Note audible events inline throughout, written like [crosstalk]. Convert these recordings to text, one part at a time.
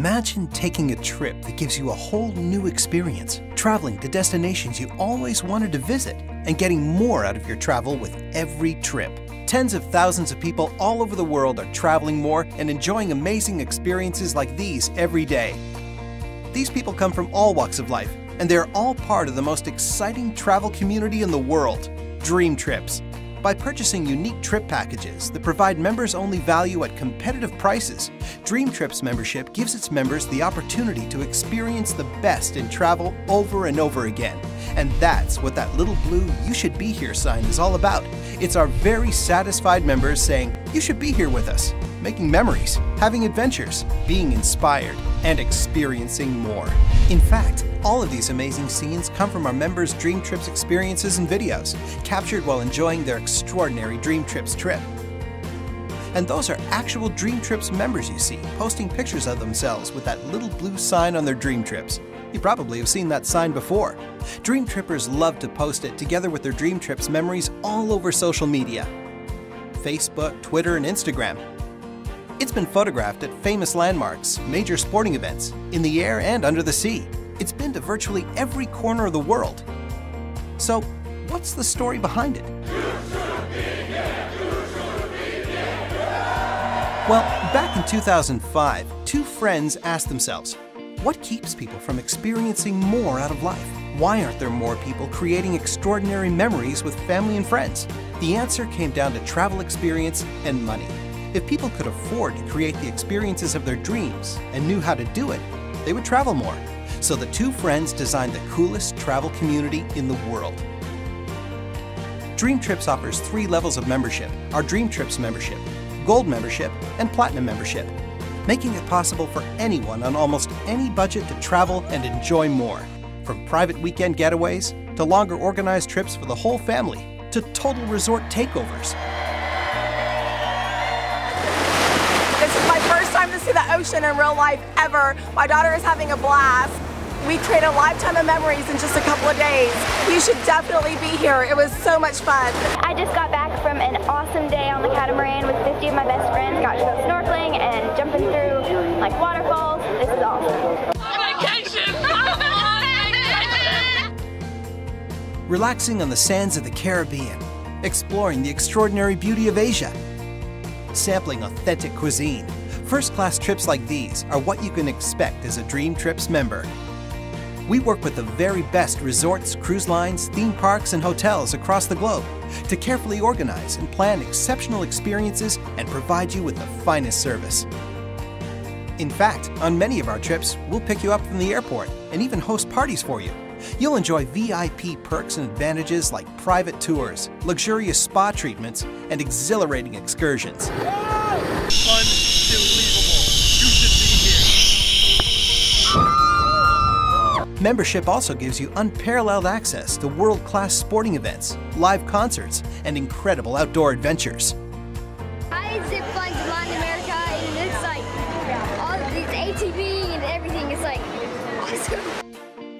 Imagine taking a trip that gives you a whole new experience, traveling to destinations you always wanted to visit, and getting more out of your travel with every trip. Tens of thousands of people all over the world are traveling more and enjoying amazing experiences like these every day. These people come from all walks of life, and they're all part of the most exciting travel community in the world Dream Trips. By purchasing unique trip packages that provide members only value at competitive prices, Dream Trips membership gives its members the opportunity to experience the best in travel over and over again. And that's what that little blue You Should Be Here sign is all about. It's our very satisfied members saying, You should be here with us, making memories, having adventures, being inspired, and experiencing more. In fact, all of these amazing scenes come from our members' Dream Trips experiences and videos, captured while enjoying their extraordinary Dream Trips trip. And those are actual Dream Trips members you see, posting pictures of themselves with that little blue sign on their Dream Trips. You probably have seen that sign before. Dream Trippers love to post it together with their Dream Trips memories all over social media Facebook, Twitter, and Instagram. It's been photographed at famous landmarks, major sporting events, in the air and under the sea. It's been to virtually every corner of the world. So, what's the story behind it? Well, back in 2005, two friends asked themselves, what keeps people from experiencing more out of life? Why aren't there more people creating extraordinary memories with family and friends? The answer came down to travel experience and money. If people could afford to create the experiences of their dreams and knew how to do it, they would travel more. So the two friends designed the coolest travel community in the world. Dream Trips offers three levels of membership our Dream Trips membership, Gold membership, and Platinum membership, making it possible for anyone on almost any budget to travel and enjoy more. From private weekend getaways to longer organized trips for the whole family to total resort takeovers. To see the ocean in real life ever. My daughter is having a blast. We created a lifetime of memories in just a couple of days. You should definitely be here. It was so much fun. I just got back from an awesome day on the catamaran with 50 of my best friends. Got to go snorkeling and jumping through like waterfalls. This is awesome. Vacation! [laughs] Relaxing on the sands of the Caribbean, exploring the extraordinary beauty of Asia, sampling authentic cuisine. First class trips like these are what you can expect as a Dream Trips member. We work with the very best resorts, cruise lines, theme parks, and hotels across the globe to carefully organize and plan exceptional experiences and provide you with the finest service. In fact, on many of our trips, we'll pick you up from the airport and even host parties for you. You'll enjoy VIP perks and advantages like private tours, luxurious spa treatments, and exhilarating excursions. Membership also gives you unparalleled access to world class sporting events, live concerts, and incredible outdoor adventures. I zip line to Latin America, and it's like all these ATV and everything is like awesome.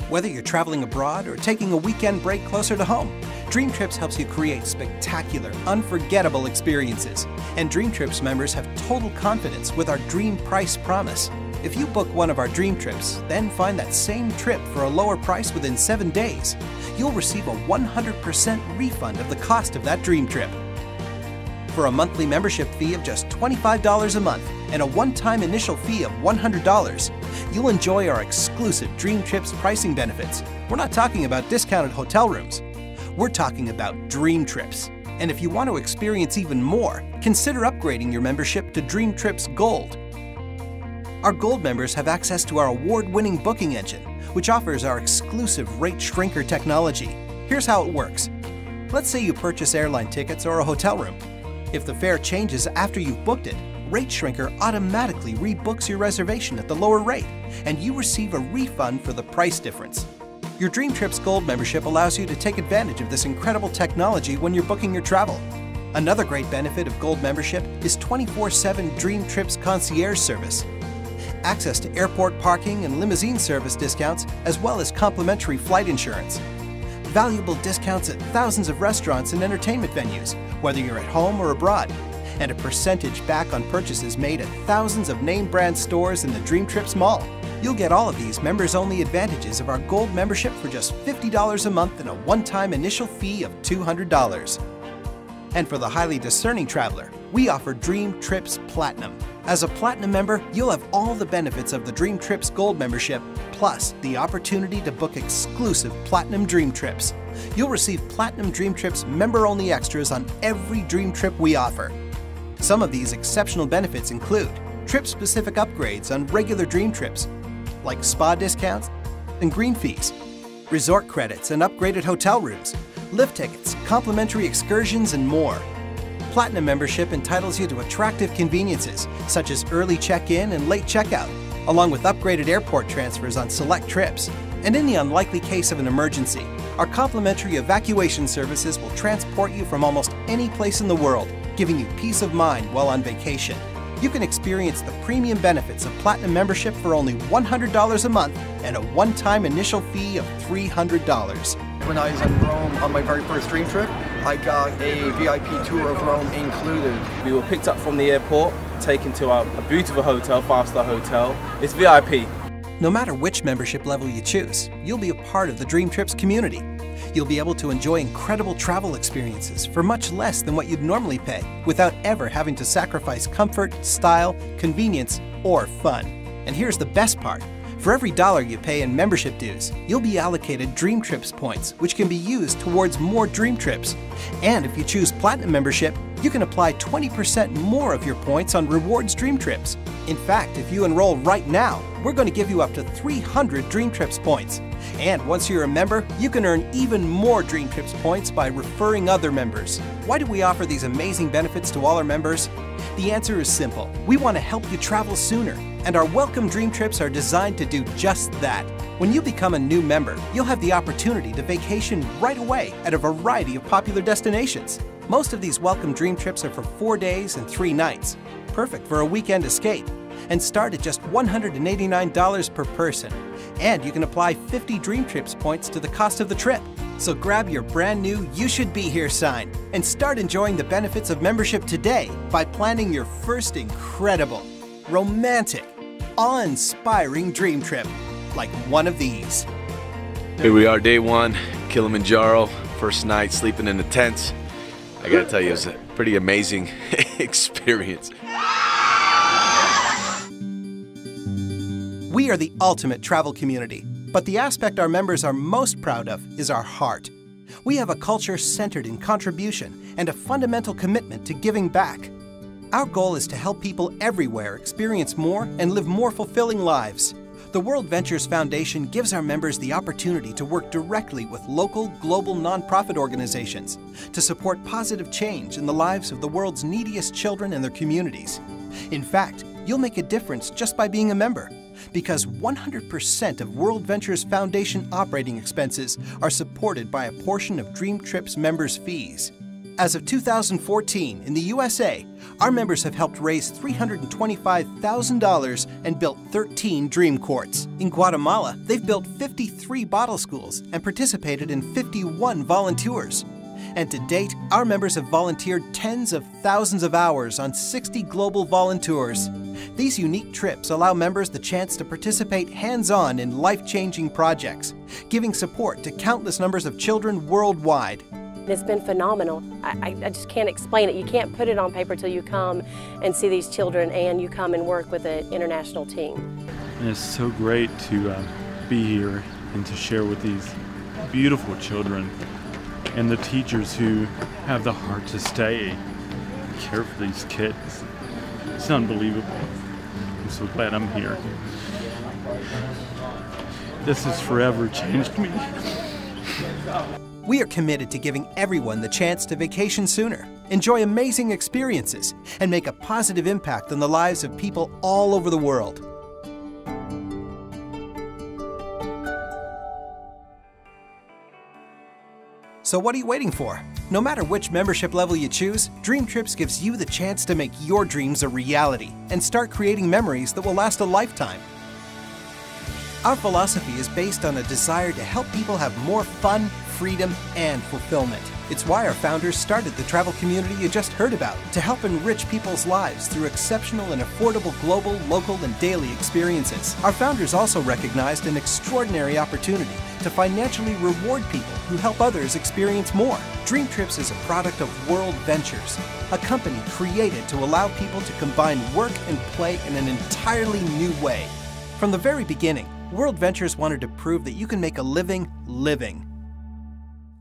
Whether you're traveling abroad or taking a weekend break closer to home, Dream Trips helps you create spectacular, unforgettable experiences. And Dream Trips members have total confidence with our Dream Price Promise. If you book one of our Dream Trips, then find that same trip for a lower price within seven days, you'll receive a 100% refund of the cost of that Dream Trip. For a monthly membership fee of just $25 a month and a one-time initial fee of $100, you'll enjoy our exclusive Dream Trips pricing benefits. We're not talking about discounted hotel rooms. We're talking about Dream Trips. And if you want to experience even more, consider upgrading your membership to Dream Trips Gold. Our Gold members have access to our award-winning booking engine, which offers our exclusive rate shrinker technology. Here's how it works. Let's say you purchase airline tickets or a hotel room. If the fare changes after you've booked it, Rate Shrinker automatically rebooks your reservation at the lower rate, and you receive a refund for the price difference. Your Dream Trips Gold membership allows you to take advantage of this incredible technology when you're booking your travel. Another great benefit of Gold membership is 24-7 Dream Trips concierge service. Access to airport parking and limousine service discounts, as well as complimentary flight insurance. Valuable discounts at thousands of restaurants and entertainment venues, whether you're at home or abroad. and a percentage back on purchases made at thousands of name brand stores in the Dream Trips Mall. You'll get all of these members only advantages of our gold membership for just $50 a month and a one time initial fee of $200. And for the highly discerning traveler, we offer Dream Trips Platinum. As a Platinum member, you'll have all the benefits of the Dream Trips Gold membership, plus the opportunity to book exclusive Platinum Dream Trips. You'll receive Platinum Dream Trips member only extras on every Dream Trip we offer. Some of these exceptional benefits include trip specific upgrades on regular Dream Trips, like spa discounts and green fees, resort credits and upgraded hotel rooms, lift tickets, complimentary excursions, and more. Platinum membership entitles you to attractive conveniences such as early check in and late checkout, along with upgraded airport transfers on select trips. And in the unlikely case of an emergency, our complimentary evacuation services will transport you from almost any place in the world, giving you peace of mind while on vacation. You can experience the premium benefits of Platinum membership for only $100 a month and a one time initial fee of $300. When I was in Rome on my very first dream trip, I got a VIP tour of Rome included. We were picked up from the airport, taken to our, a beautiful hotel, five-star hotel. It's VIP. No matter which membership level you choose, you'll be a part of the Dream Trips community. You'll be able to enjoy incredible travel experiences for much less than what you'd normally pay without ever having to sacrifice comfort, style, convenience, or fun. And here's the best part. For every dollar you pay in membership dues, you'll be allocated Dream Trips points, which can be used towards more Dream Trips. And if you choose Platinum membership, you can apply 20% more of your points on Rewards Dream Trips. In fact, if you enroll right now, we're going to give you up to 300 Dream Trips points. And once you're a member, you can earn even more Dream Trips points by referring other members. Why do we offer these amazing benefits to all our members? The answer is simple. We want to help you travel sooner, and our Welcome Dream Trips are designed to do just that. When you become a new member, you'll have the opportunity to vacation right away at a variety of popular destinations. Most of these Welcome Dream Trips are for four days and three nights, perfect for a weekend escape, and start at just $189 per person. And you can apply 50 Dream Trips points to the cost of the trip. So grab your brand new You Should Be Here sign and start enjoying the benefits of membership today by planning your first incredible, romantic, awe inspiring dream trip like one of these. Here we are, day one, Kilimanjaro. First night sleeping in the tents. I gotta tell you, it was a pretty amazing [laughs] experience. We are the ultimate travel community, but the aspect our members are most proud of is our heart. We have a culture centered in contribution and a fundamental commitment to giving back. Our goal is to help people everywhere experience more and live more fulfilling lives. The World Ventures Foundation gives our members the opportunity to work directly with local, global nonprofit organizations to support positive change in the lives of the world's neediest children and their communities. In fact, you'll make a difference just by being a member because 100% of World Ventures Foundation operating expenses are supported by a portion of Dream Trips members' fees. As of 2014, in the USA, our members have helped raise $325,000 and built 13 Dream Courts. In Guatemala, they've built 53 bottle schools and participated in 51 Voluntours. And to date, our members have volunteered tens of thousands of hours on 60 global Voluntours. These unique trips allow members the chance to participate hands on in life changing projects, giving support to countless numbers of children worldwide. It's been phenomenal. I, I, just can't explain it. You can't put it on paper till you come and see these children and you come and work with an international team. And it's so great to uh, be here and to share with these beautiful children and the teachers who have the heart to stay and care for these kids. It's unbelievable. I'm so glad I'm here. This has forever [laughs] changed me. We are committed to giving everyone the chance to vacation sooner, enjoy amazing experiences, and make a positive impact on the lives of people all over the world. So what are you waiting for? No matter which membership level you choose, Dream Trips gives you the chance to make your dreams a reality and start creating memories that will last a lifetime. Our philosophy is based on a desire to help people have more fun, freedom, and fulfillment. It's why our founders started the travel community you just heard about to help enrich people's lives through exceptional and affordable global, local, and daily experiences. Our founders also recognized an extraordinary opportunity to financially reward people who help others experience more. Dream Trips is a product of World Ventures, a company created to allow people to combine work and play in an entirely new way. From the very beginning, World Ventures wanted to prove that you can make a living living.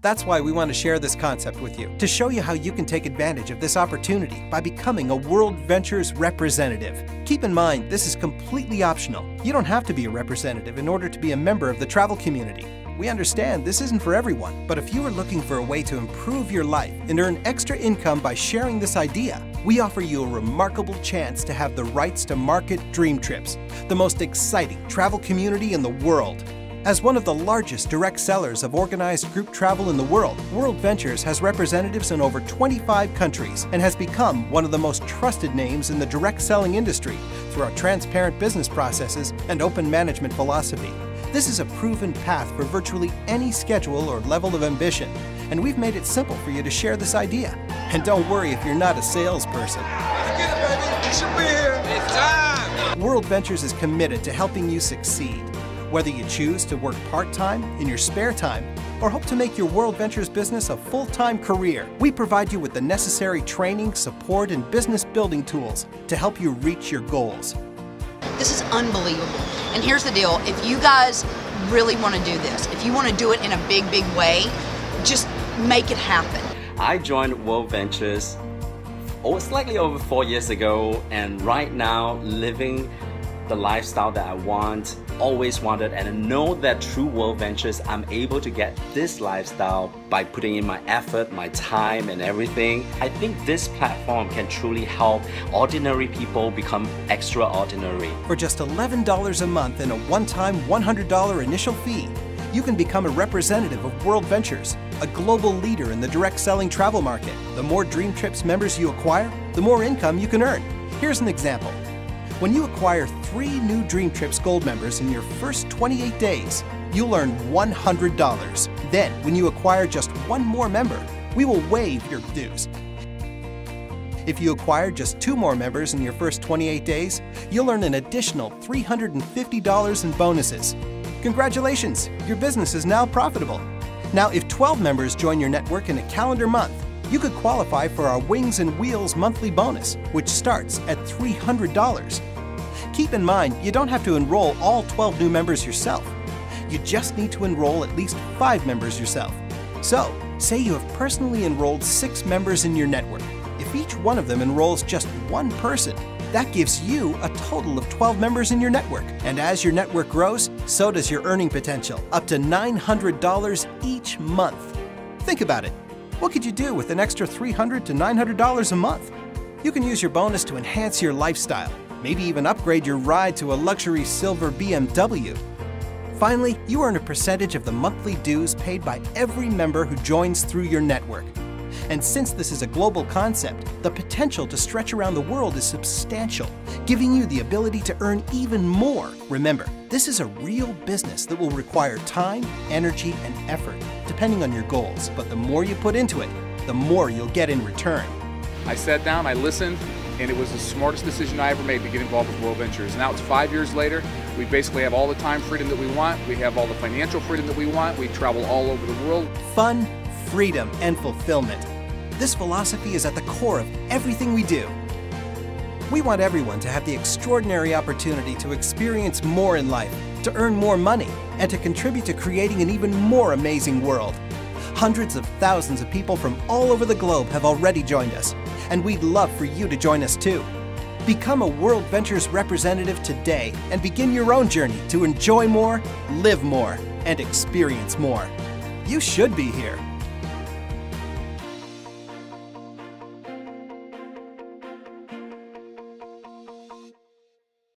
That's why we want to share this concept with you, to show you how you can take advantage of this opportunity by becoming a World Ventures representative. Keep in mind, this is completely optional. You don't have to be a representative in order to be a member of the travel community. We understand this isn't for everyone, but if you are looking for a way to improve your life and earn extra income by sharing this idea, we offer you a remarkable chance to have the rights to market Dream Trips, the most exciting travel community in the world. As one of the largest direct sellers of organized group travel in the world, World Ventures has representatives in over 25 countries and has become one of the most trusted names in the direct selling industry through our transparent business processes and open management philosophy. This is a proven path for virtually any schedule or level of ambition, and we've made it simple for you to share this idea. And don't worry if you're not a salesperson. Let's get it, baby. You should be here. It's time. World Ventures is committed to helping you succeed. Whether you choose to work part time, in your spare time, or hope to make your World Ventures business a full time career, we provide you with the necessary training, support, and business building tools to help you reach your goals. This is unbelievable. And here's the deal if you guys really want to do this, if you want to do it in a big, big way, just make it happen. I joined World Ventures oh, slightly over four years ago, and right now, living the lifestyle that I want, always wanted, and I know that through World Ventures, I'm able to get this lifestyle by putting in my effort, my time, and everything. I think this platform can truly help ordinary people become extraordinary. For just $11 a month and a one time $100 initial fee, you can become a representative of World Ventures, a global leader in the direct selling travel market. The more Dream Trips members you acquire, the more income you can earn. Here's an example. When you acquire three new Dream Trips Gold members in your first 28 days, you'll earn $100. Then, when you acquire just one more member, we will waive your dues. If you acquire just two more members in your first 28 days, you'll earn an additional $350 in bonuses. Congratulations, your business is now profitable. Now, if 12 members join your network in a calendar month, you could qualify for our Wings and Wheels monthly bonus, which starts at $300. Keep in mind, you don't have to enroll all 12 new members yourself. You just need to enroll at least five members yourself. So, say you have personally enrolled six members in your network. If each one of them enrolls just one person, that gives you a total of 12 members in your network. And as your network grows, so does your earning potential, up to $900 each month. Think about it. What could you do with an extra $300 to $900 a month? You can use your bonus to enhance your lifestyle, maybe even upgrade your ride to a luxury silver BMW. Finally, you earn a percentage of the monthly dues paid by every member who joins through your network. And since this is a global concept, the potential to stretch around the world is substantial, giving you the ability to earn even more. Remember, this is a real business that will require time, energy, and effort, depending on your goals. But the more you put into it, the more you'll get in return. I sat down, I listened, and it was the smartest decision I ever made to get involved with World Ventures. Now it's five years later. We basically have all the time freedom that we want. We have all the financial freedom that we want. We travel all over the world. Fun, freedom, and fulfillment. This philosophy is at the core of everything we do. We want everyone to have the extraordinary opportunity to experience more in life, to earn more money, and to contribute to creating an even more amazing world. Hundreds of thousands of people from all over the globe have already joined us, and we'd love for you to join us too. Become a World Ventures representative today and begin your own journey to enjoy more, live more, and experience more. You should be here.